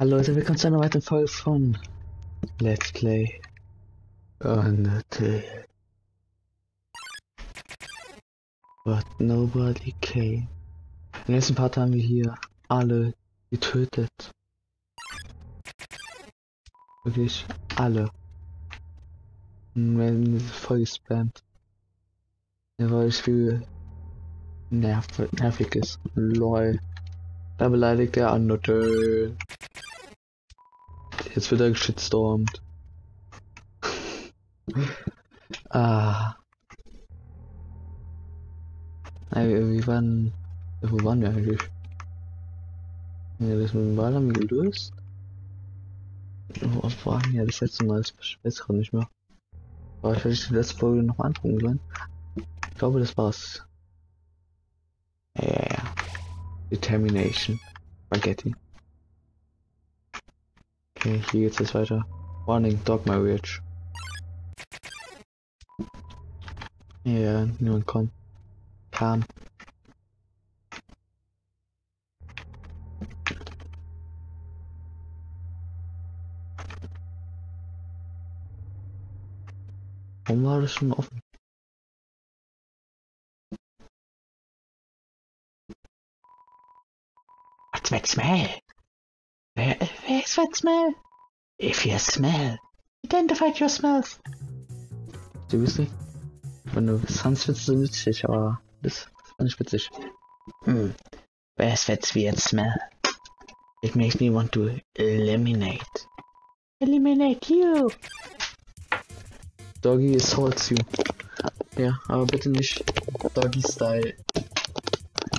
Hallo Leute, willkommen zu einer weiteren Folge von Let's Play Undertale. But nobody came. Im nächsten Part haben wir hier alle getötet. Wirklich alle. Und wenn diese Folge spammt. Weil das Spiel nerv nervig ist. Lol. Da beleidigt der Undertale. Jetzt wird er geschitstormt. ah. Ey, wie waren. Wo waren wir eigentlich? Ja, das mit dem Ball haben wir gelöst. Wo waren wir das letzte Mal? Ich weiß gerade nicht mehr. Aber ich hätte die letzte Folge noch angucken sollen. Ich glaube, das war's. Ja, ja. Determination. Spaghetti. Okay, hier geht's jetzt weiter. Warning, Dog Marriage. Ja, yeah, niemand kommt. Kam. Warum war das schon offen? What's that smell? Where, where's that smell? If you smell, identify your smells. Seriously? Wenn du sonst wird's so witzig, aber das war nicht witzig. Hmm. Where's that weird smell? It makes me want to eliminate. Eliminate you! Doggy assaults you. Ja, aber bitte nicht Doggy Style.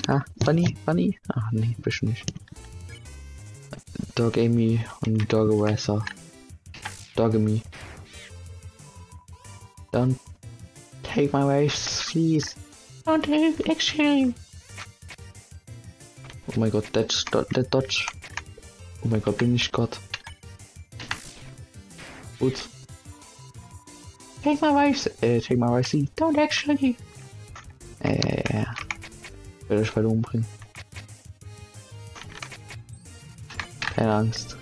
Ah, funny, funny? Ach nee, bestimmt nicht. Dog Amy und Dog Wesser. Dog me. Don't take my wife, please. Don't actually. Oh mein Gott, that, that Dodge. Oh mein Gott, bin ich Gott. Gut. Take my wife. Äh, take my wife. Don't actually. Äh, ich werde euch beide umbringen. Keine Angst.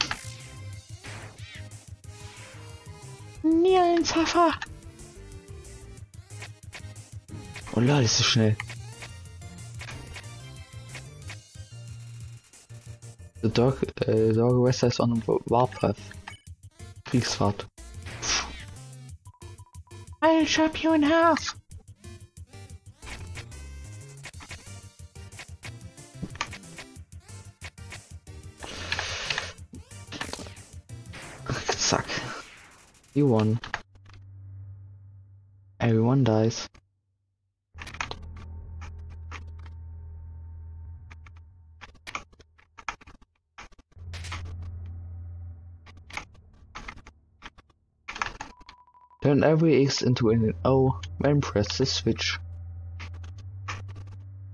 Nielenpfeffer. Oh lol, ist so schnell. The dog, äh, dog Wester ist on warpath. Kriegsfahrt. I'll chop you in half. You won. Everyone dies. Turn every X into an O when press the switch.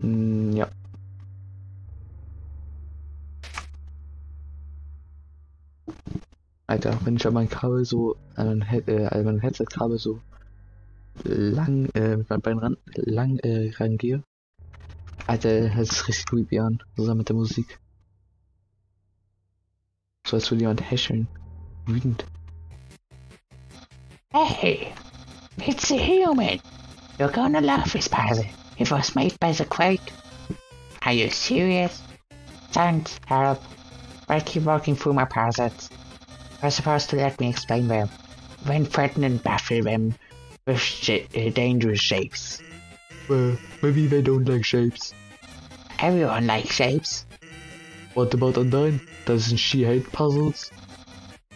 Mm, ja. Alter, wenn ich an mein Kabel so, an mein, Head, äh, an mein Headset-Kabel so lang, äh, mit meinem Bein ran, lang, äh, rangehe. Alter, das ist richtig creepy an, zusammen mit der Musik. So als würde jemand häscheln. Wütend. Hey, it's a human. You're gonna love this puzzle. It was made by the Quake. Are you serious? Thanks, help. I keep walking through my puzzles. You're supposed to let me explain them. When threaten and baffle them with sh uh, dangerous shapes. Well, maybe they don't like shapes. Everyone likes shapes. What about Undyne? Doesn't she hate puzzles?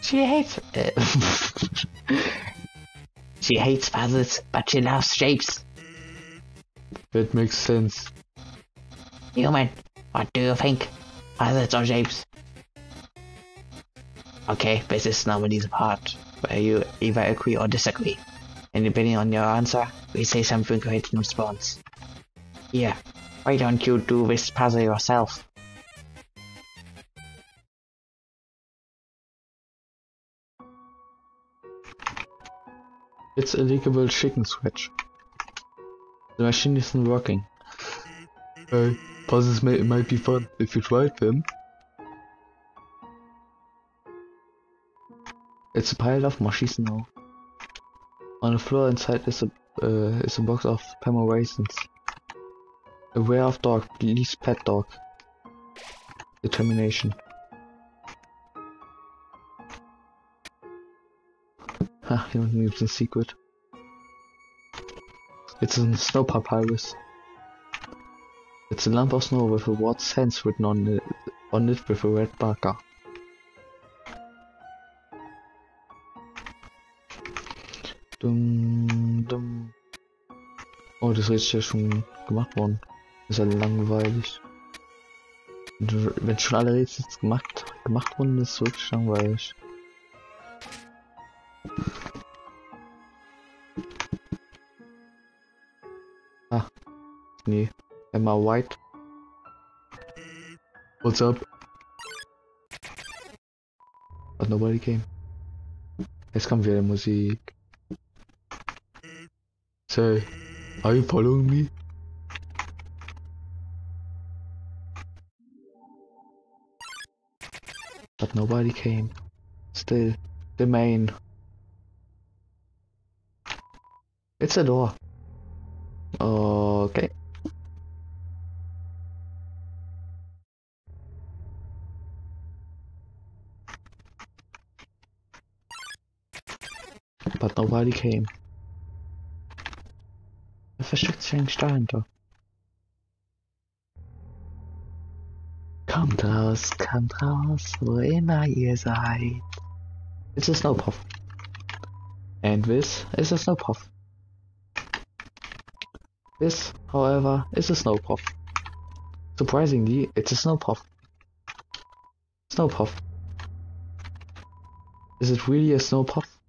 She hates. Uh, she hates puzzles, but she loves shapes. That makes sense. Human, what do you think? Puzzles or shapes? Okay, this is normally the part where you either agree or disagree. And depending on your answer, we say something great in response. Yeah, why don't you do this puzzle yourself? It's a leakable chicken switch. The machine isn't working. Hey, puzzles may, might be fun if you try them. It's a pile of mushies now. On the floor inside is a uh, is a box of Pema raisins. Aware of dog, please pet dog. Determination. Ha, jemand needs a secret. It's a snow papyrus. It's a lump of snow with a word sense written on it, on it with a red marker. Das ist ja schon gemacht worden. Ist ja langweilig. Wenn schon alle Rätsel gemacht, gemacht wurden, ist es wirklich langweilig. Ah, nee. Emma White. What's up? But nobody came. Jetzt kommt wieder Musik. Say, are you following me? But nobody came. Still, the main. It's a door. Okay. But nobody came. Er versteckt sich eigentlich dahinter. Kommt raus, kommt raus, wo immer ihr seid. It's a snow puff. And this is a snow puff. This, however, is a snow puff. Surprisingly, it's a snow puff. Snow puff. Is it really a snow puff?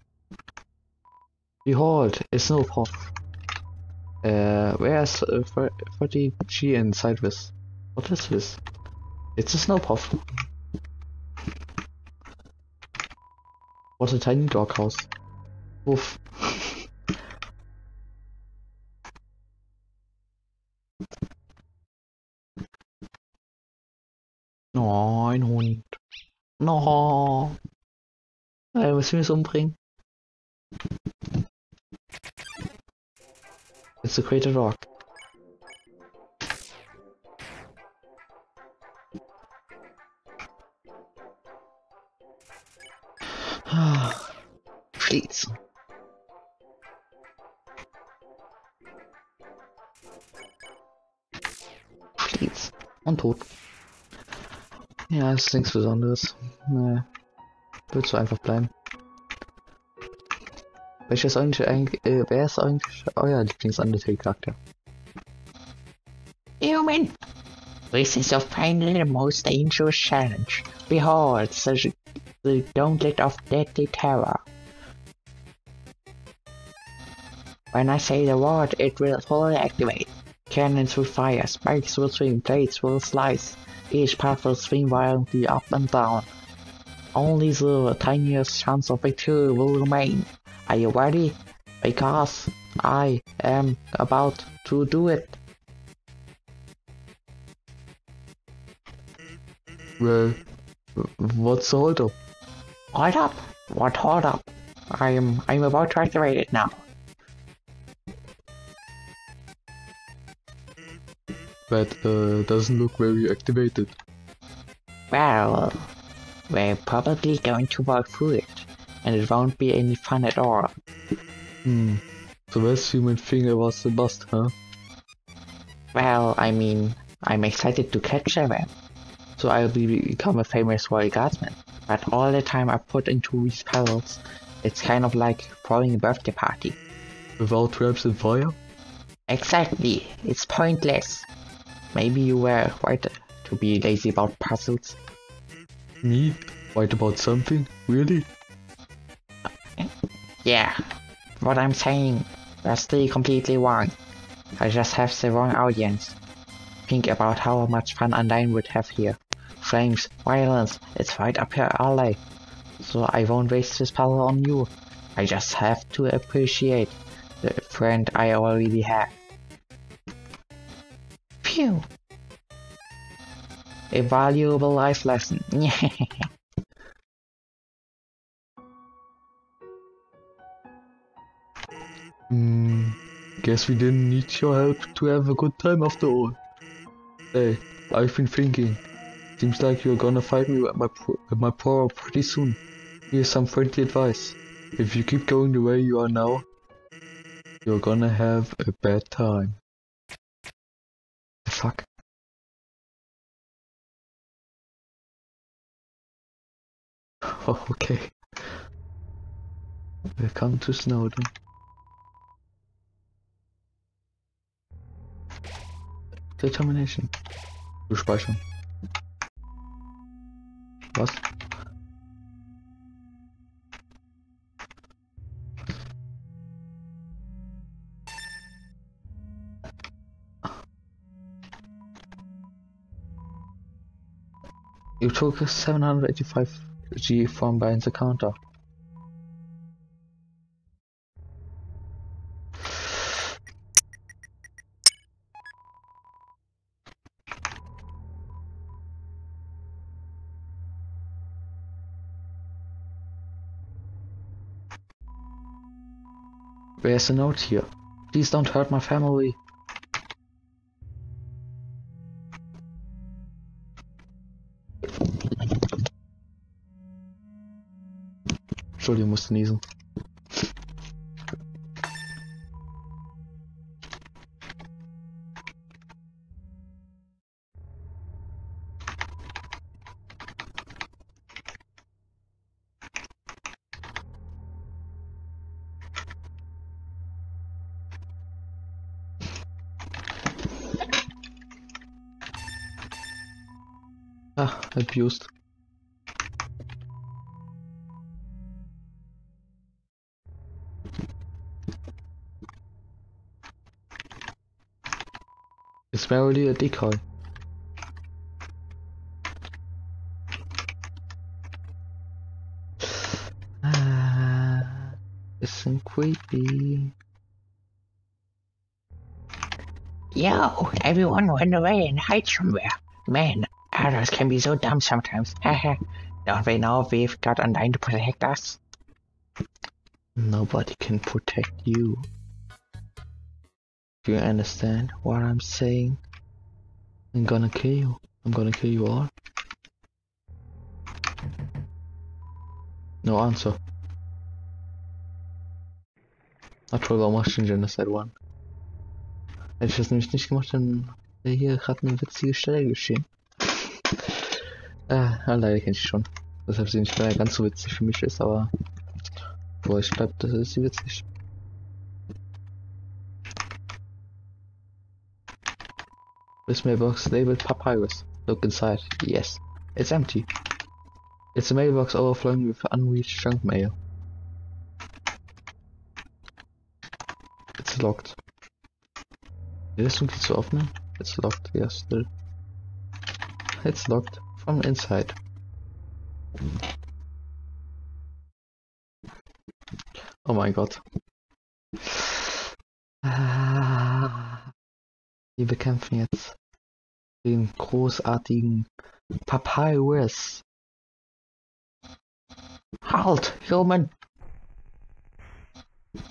Behold, a snow puff. Uh, where's uh, 30G inside this? What is this? It's a snow puff. What a tiny doghouse. Woof. Oh, ein Hund. No. Ey, müssen wir es umbringen? Desecrated rock. Please. Please. Und tot. Ja, ist nichts Besonderes. Naja. Wird so einfach bleiben. Welches eigentlich, eigentlich äh, wer ist eigentlich euer Lieblings-Undertale-Charakter? Human! This is the final most dangerous challenge. Behold, the, the gauntlet of deadly terror. When I say the word, it will fully activate. Cannons will fire, spikes will swing, blades will slice. Each path will swing violently up and down. Only the tiniest chance of victory will remain. Are you ready? Because I am about to do it. Well, what's the hold up? Hold up! What hold up? I'm I'm about to activate it now. That uh, doesn't look very activated. Well, we're probably going to walk through it, and it won't be any fun at all. Hmm. So this human thing was the bust, huh? Well, I mean, I'm excited to catch them, so I'll be become a famous royal guardsman. But all the time I put into these puzzles, it's kind of like throwing a birthday party. Without traps and fire? Exactly, it's pointless. Maybe you were right to be lazy about puzzles. Me? Right about something? Really? Yeah, what I'm saying, you're still completely wrong. I just have the wrong audience. Think about how much fun online would have here. Flames, violence, it's right up your alley. So I won't waste this power on you. I just have to appreciate the friend I already have. Phew. A valuable life lesson. Hmm, guess we didn't need your help to have a good time after all. Hey, I've been thinking. Seems like you're gonna fight me with my, with my power pretty soon. Here's some friendly advice. If you keep going the way you are now, you're gonna have a bad time. The fuck? Oh, okay. Willkommen to Snowden. Determination. Du speichern. Was? You took 785 G from behind the counter. There's a note here. Please don't hurt my family. Entschuldigung, musste niesen. Abused. It's merely a decoy. Ah, isn't creepy. Yo, everyone run away and hide somewhere. Man, adults can be so dumb sometimes. Don't they know we've got online to protect us? Nobody can protect you. Do you understand what I'm saying? I'm gonna kill you. I'm gonna kill you all. No answer. Du den Genocide One? Hätte ich das nämlich nicht gemacht, dann wäre hier gerade eine witzige Stelle geschehen. Ah, leider kenne ich schon. Deshalb sie nicht ganz so witzig für mich ist, aber boah, ich glaube, das ist sie witzig. This mailbox labeled papyrus. Look inside. Yes. It's empty. It's a mailbox overflowing with unreached junk mail. It's locked. Is this to open? It's locked, yes, still. It's locked from inside. Oh my god. Wir bekämpfen jetzt den großartigen Papyrus. Halt, human!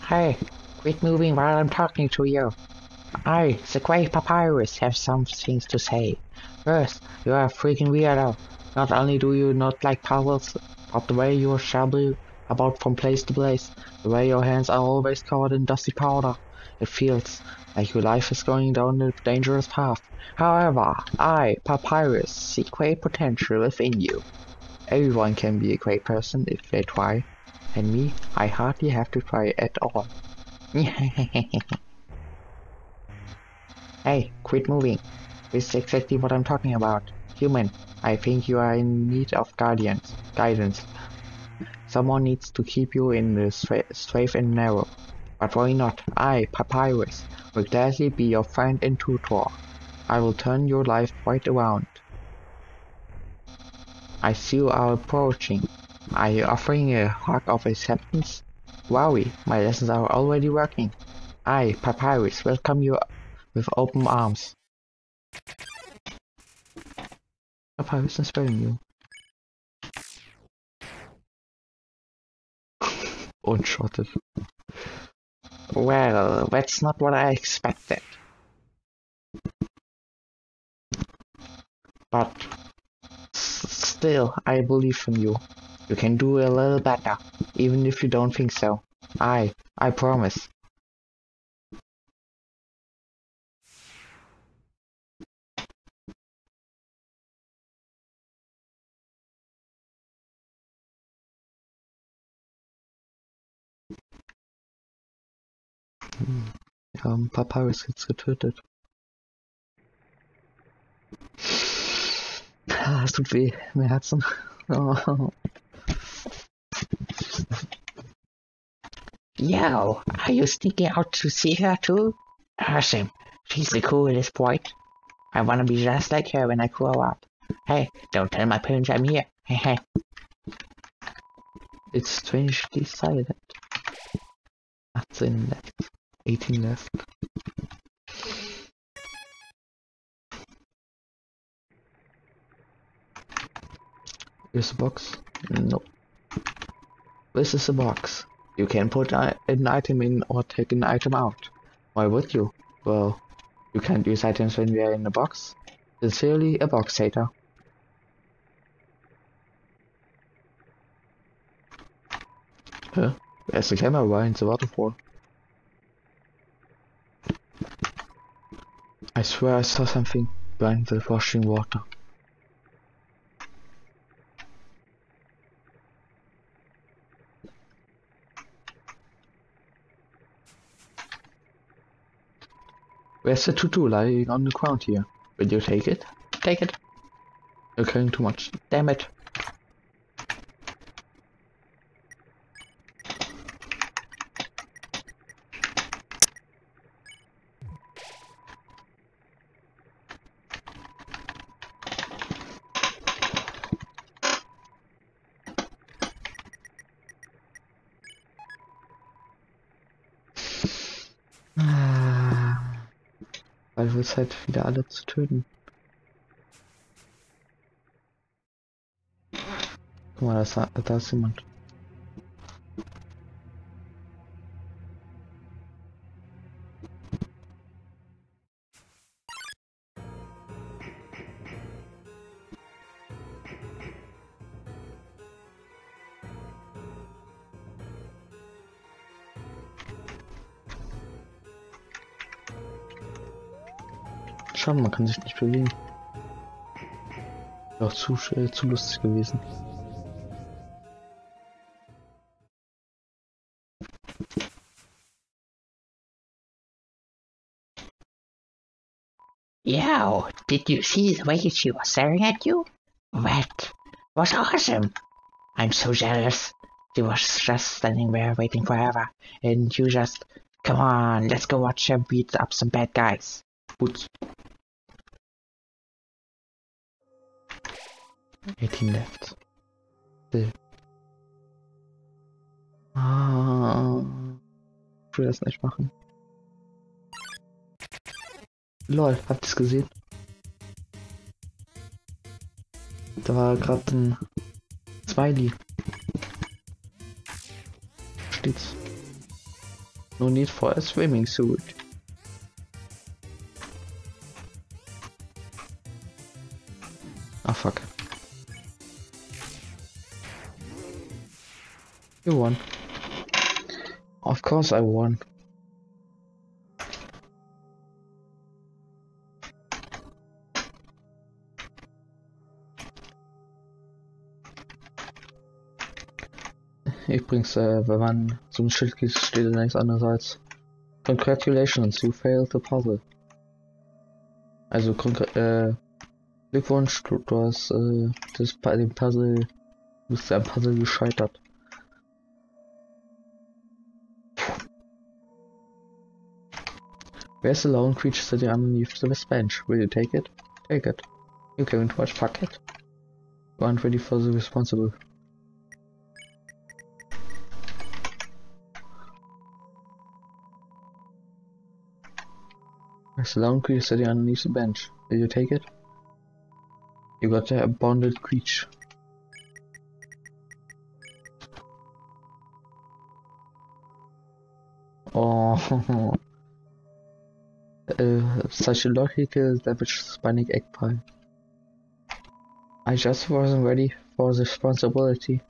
Hey, quit moving while I'm talking to you. I, the great Papyrus, have some things to say. First, you are a freaking weirdo. Not only do you not like puzzles, but the way you shabby about from place to place, the way your hands are always covered in dusty powder. It feels like your life is going down a dangerous path. However, I, Papyrus, see great potential within you. Everyone can be a great person if they try, and me, I hardly have to try at all. hey, quit moving. This is exactly what I'm talking about. Human, I think you are in need of guardians, guidance. Someone needs to keep you in the straight and narrow. But why not? I, Papyrus, will gladly be your friend and tutor. I will turn your life right around. I see you are approaching. Are you offering a hug of acceptance? Wowie, my lessons are already working. I, Papyrus, welcome you with open arms. Papyrus inspiring you. Unshotted. Well, that's not what I expected. But still, I believe in you. You can do a little better, even if you don't think so. I, I promise. Haben Papyrus jetzt getötet. Ah, es tut weh Herzen. Oh. Yo, are you sneaking out to see her too? Awesome. She's the coolest point. I wanna be just like her when I grow up. Hey, don't tell my parents I'm here. Hehe. It's strangely silent. 18 left. 18 left. Here's a box. No. This is a box. You can put an item in or take an item out. Why would you? Well, you can't use items when they are in a box. Sincerely, a box hater. Huh? There's the camera behind the waterfall. I swear I saw something behind the rushing water. Where's the tutu lying on the ground here? Will you take it? Take it. You're carrying too much. Damn it. Wir Zeit wieder alle zu töten. Guck mal, da ist, da ist jemand. Kann sich nicht bewegen. Wäre auch zu, sch- äh, zu lustig gewesen. Yo, did you see the way she was staring at you? That was awesome. I'm so jealous. She was just standing there waiting forever, and you just, come on, let's go watch her beat up some bad guys. Gut. 18 left. Still. Ah. Ich will das nicht machen. Lol, habt ihr's gesehen? Da war gerade ein Smiley. Steht's. No need for a swimming suit. You won. Of course I won. Übrigens, äh, wenn man ein Schild liest, steht nichts andererseits. Congratulations, you failed the puzzle. Also, äh, Glückwunsch, du, du hast, äh, das bei dem Puzzle, bist am Puzzle gescheitert. Where's a lone creature sitting underneath the west bench? Will you take it? Take it. Going too much fuck it. You aren't ready for the responsible. There's a lone creature sitting underneath the bench. Will you take it? You got a bonded creature. Oh. Uh, psychological damage Spanic egg pie. I just wasn't ready for the responsibility.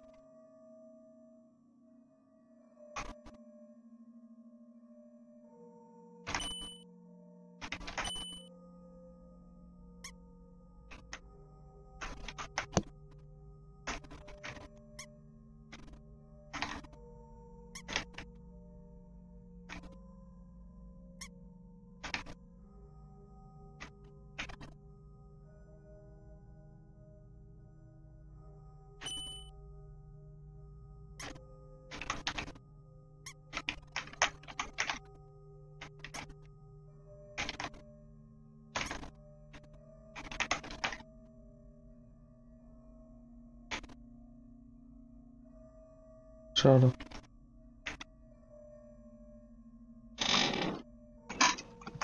Schade.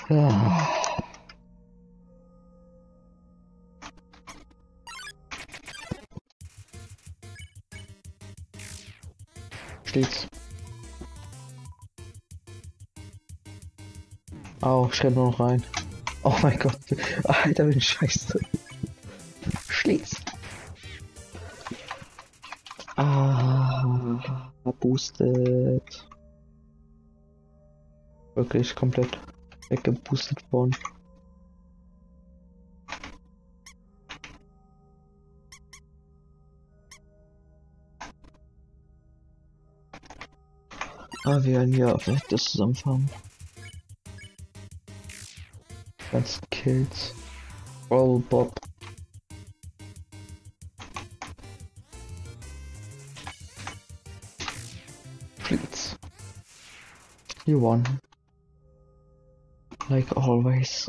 Ja. Steht's. Au, renn nur noch rein. Oh mein Gott. Alter, bin scheiße. Boosted. Wirklich komplett weggeboostet worden. Ah, wir werden hier vielleicht das zusammenfahren. Ganz Kills. Roll Bob. You won. Like always.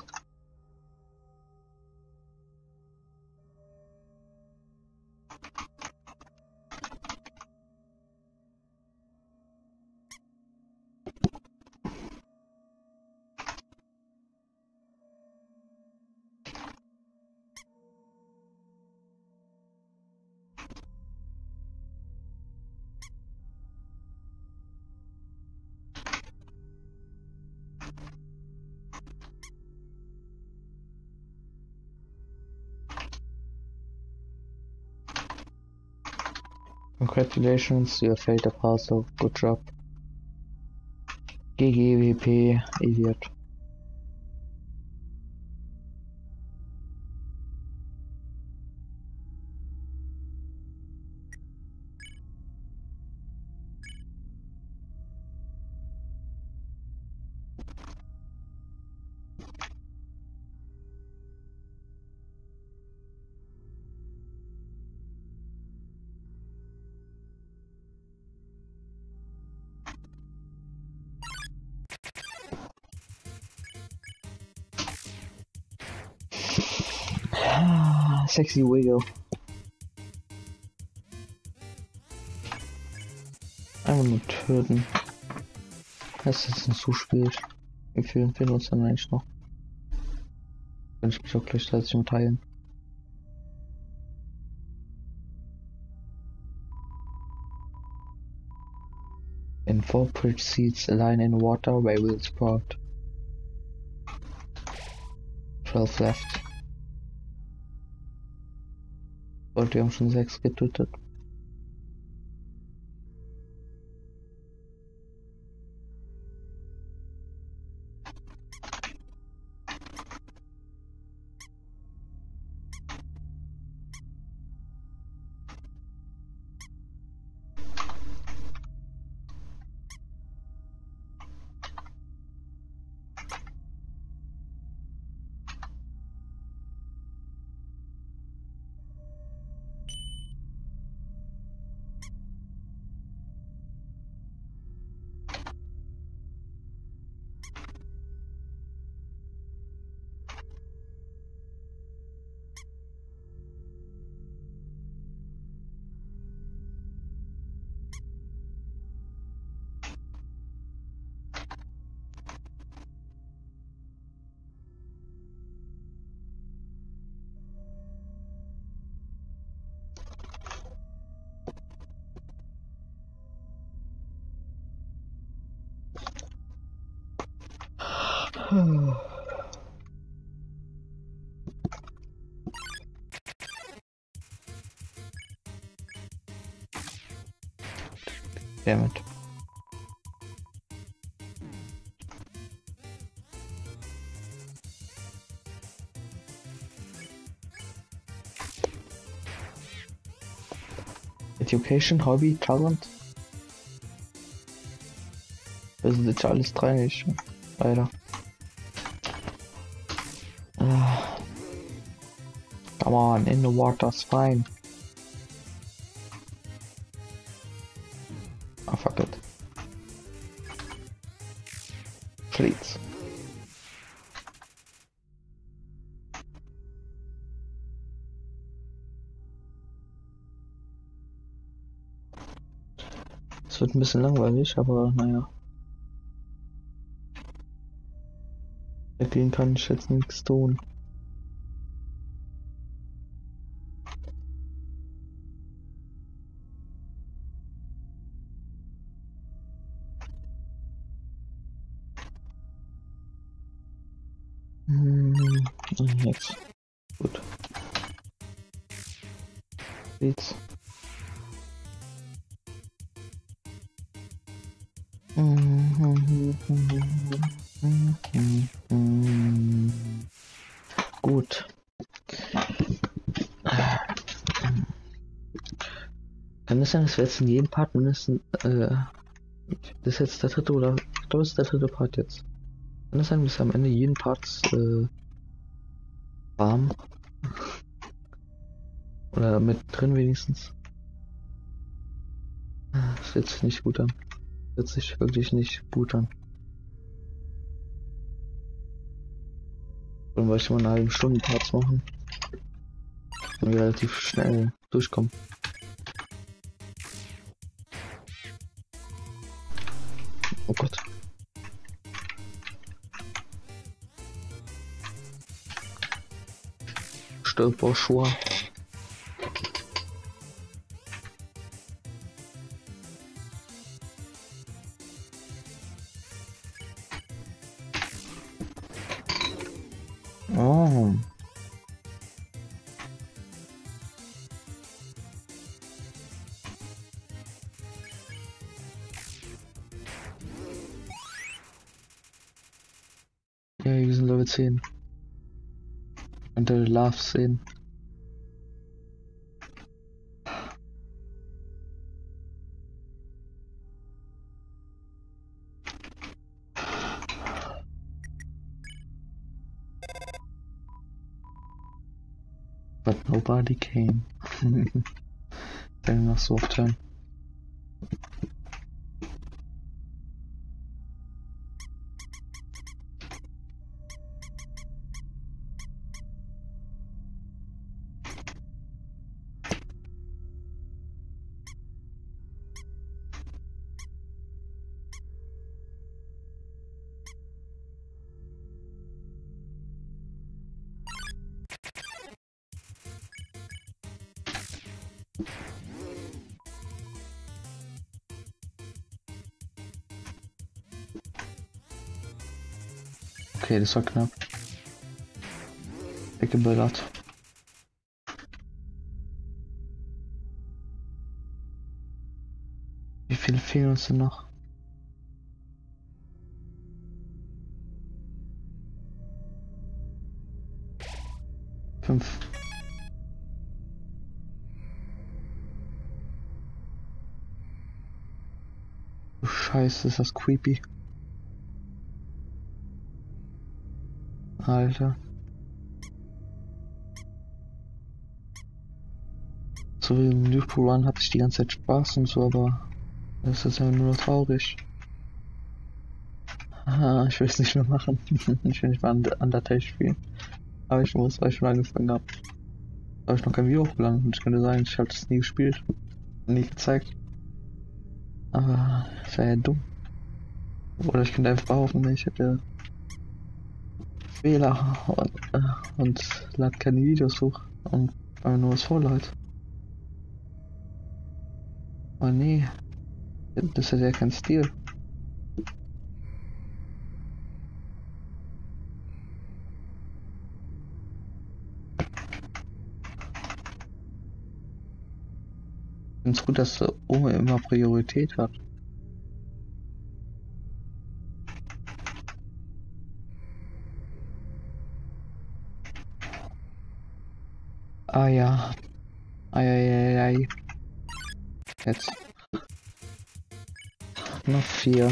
Congratulations, you failed a puzzle. good job. GG, VP, idiot. Sexy Wiggle. Einfach nur töten. Das ist nicht so spät. Wie viel fehlen uns dann eigentlich noch? Kann ich mich auch gleichzeitig mal teilen. In four seeds line in water where will sprout. 12 left. Und wir haben schon sechs getötet. Damn it. Education, Hobby, Talent. Das sind jetzt alles drei nicht. Leider. Come on, in the water's fine. Ah, fuck it. Fleets. Es wird ein bisschen langweilig, aber naja. Dagegen kann ich jetzt nichts tun. Jetzt. Gut. Kann es sein, dass wir jetzt in jedem Part mindestens, äh, das ist jetzt der dritte oder, ich glaube, das ist der dritte Part jetzt. Kann es sein, dass wir am Ende jeden Part, äh, warm? Oder mit drin wenigstens? Das fühlt sich nicht gut an. Hört sich wirklich nicht gut an. Dann wollte ich mal eine halbe Stunde Parts machen. Und relativ schnell durchkommen. Oh Gott. Stolperschuhe. yeah he was in love with 10. and the Love 10. nobody came. Fair I soft turn. Okay, das war knapp. Weggeböllert. Wie viele fehlen uns denn noch? Scheiße, ist das creepy. Alter. So wie im New Run hatte ich die ganze Zeit Spaß und so, aber das ist ja nur noch traurig. Ah, ich will es nicht mehr machen. ich will nicht mehr Und- Undertale spielen. Aber ich muss, weil ich schon angefangen habe. Da habe ich noch kein Video hochgeladen und ich könnte sagen, ich habe das nie gespielt. Nie gezeigt. Aber das wäre ja dumm. Oder ich könnte einfach behaupten, ich hätte Fehler und, äh, und lad keine Videos hoch und weil nur was vorlädt. Oh nee, das hat ja kein Stil. Finde es gut, dass der Ome immer Priorität hat. Ah ja. Eieiei. Jetzt. Noch vier.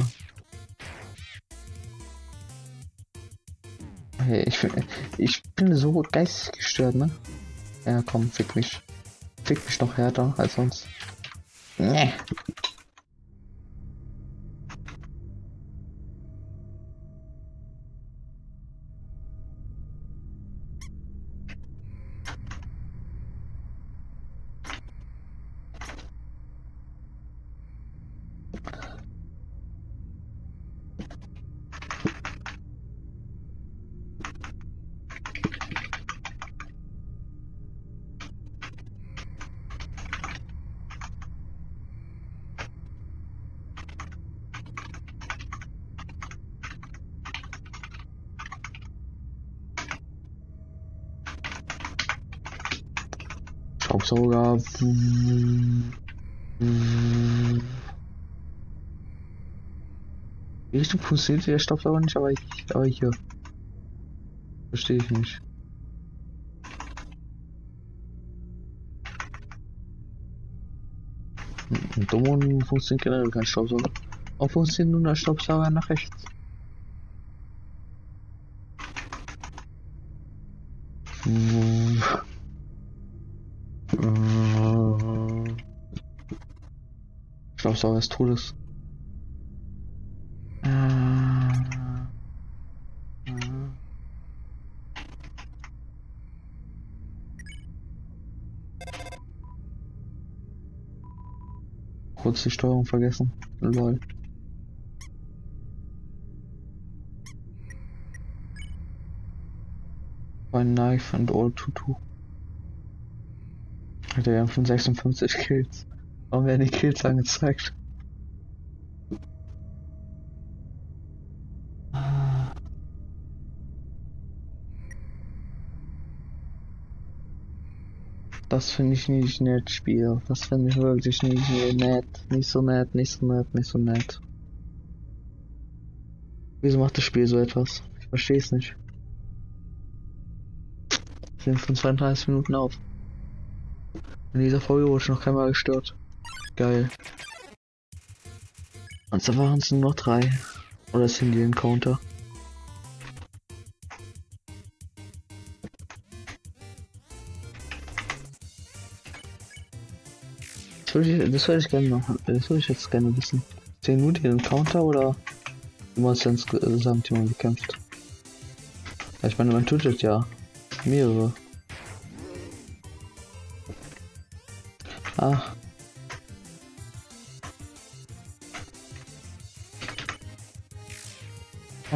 Hey, ich, ich bin so geistig gestört, ne? Ja, komm, fick mich. Fick mich noch härter als sonst. 嗯。Staubsauger. Richtung funktioniert der Staubsauger nicht, aber ich, aber hier. Verstehe ich nicht. Im Domon funktioniert generell kein Staubsauger. Auch funktioniert nur der Staubsauger nach rechts. Staubsauger des Todes. Kurz die Steuerung vergessen. Lol. Ein Knife and all tutu. Er ja von 56 Kills. Warum werden die Kills angezeigt? Das finde ich nicht nett, Spiel. Das finde ich wirklich nicht nett. Nicht so nett, nicht so nett, nicht so nett. Wieso macht das Spiel so etwas? Ich verstehe es nicht. Wir sind von 32 Minuten auf. In dieser Folge wurde ich noch keinmal gestört. Geil. Und so waren es nur noch drei. Oder sind die Encounter? Das würde ich, das würde ich gerne machen. Das würde ich jetzt gerne wissen. Sehen nur die Encounter oder die Monster insgesamt, die man bekämpft? Ja, ich meine, man tut es ja. Mehrere. Ah.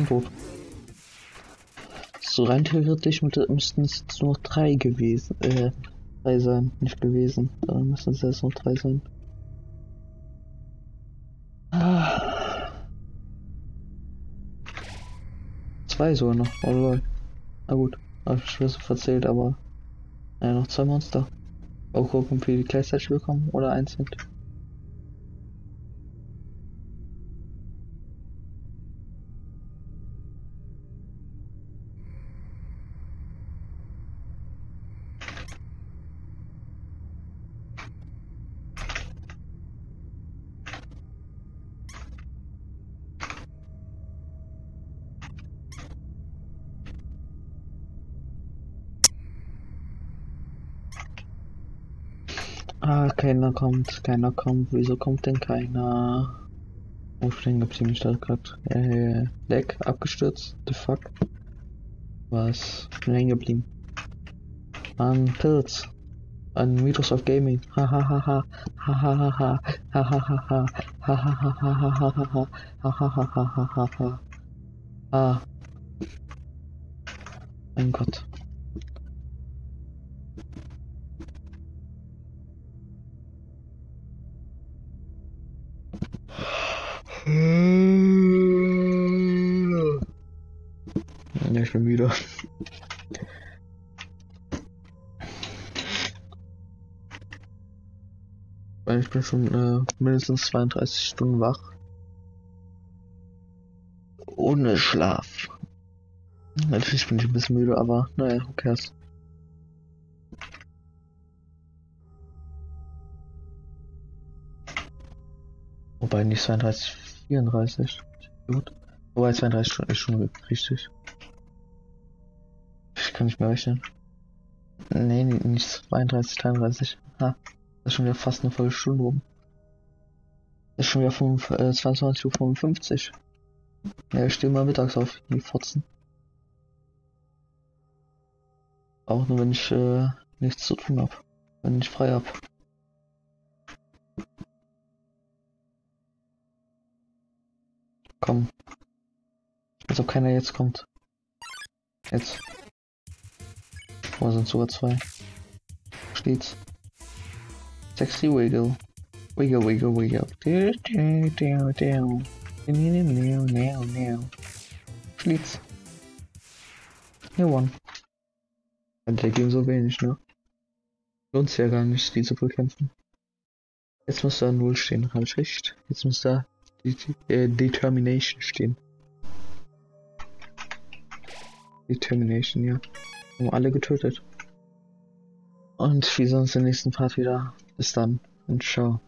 Tot. So rein theoretisch müssten es jetzt nur drei gewesen, äh, drei sein, nicht gewesen. Dann müssen es jetzt nur drei sein. Ah. Zwei sogar noch, oh lol. Na gut, hab ich schon verzählt, aber ja, noch zwei Monster. Auch gucken, ob wir die gleichzeitig bekommen oder einzeln. Ah, keiner kommt, keiner kommt. Wieso kommt denn keiner? Stehen geblieben? Ich dachte gerade, äh, Leck, abgestürzt. The fuck? Was? Ich bin hängen geblieben. An Pilz. An Mythos of Gaming. Ha ha ha ha. Ha ha ha ha. Ich bin schon äh, mindestens 32 Stunden wach. Ohne Schlaf. Natürlich bin ich ein bisschen müde, aber naja, who cares. Wobei nicht 32, 34. Gut. Wobei 32 Stunden ist schon richtig. Ich kann nicht mehr rechnen. Nee, nicht 32, 33. Ha, ist schon wieder fast eine volle Stunde rum. Ist schon wieder 5, äh, 22.55 Uhr. Ja, ich stehe mal mittags auf, die Fotzen. Auch nur wenn ich äh, nichts zu tun habe. Wenn ich frei habe. Komm. Als ob keiner jetzt kommt. Jetzt. Oh, sind sogar zwei. Steht's. Sexy Wiggle. Wiggle, wiggle, wiggle. Du, du, du, du. Now, now, now. Schlitz. Gewonnen. Der gegen so wenig, ne? Lohnt ja gar nicht, die zu bekämpfen. Jetzt muss da Null stehen, habe ich recht. Jetzt muss da die äh, Determination stehen. Determination, ja. Haben alle getötet. Und wir sehen uns im nächsten Part wieder. Bis dann und ciao.